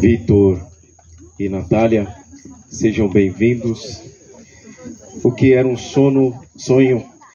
Vitor e Natália, sejam bem-vindos. O que era um sono, sonho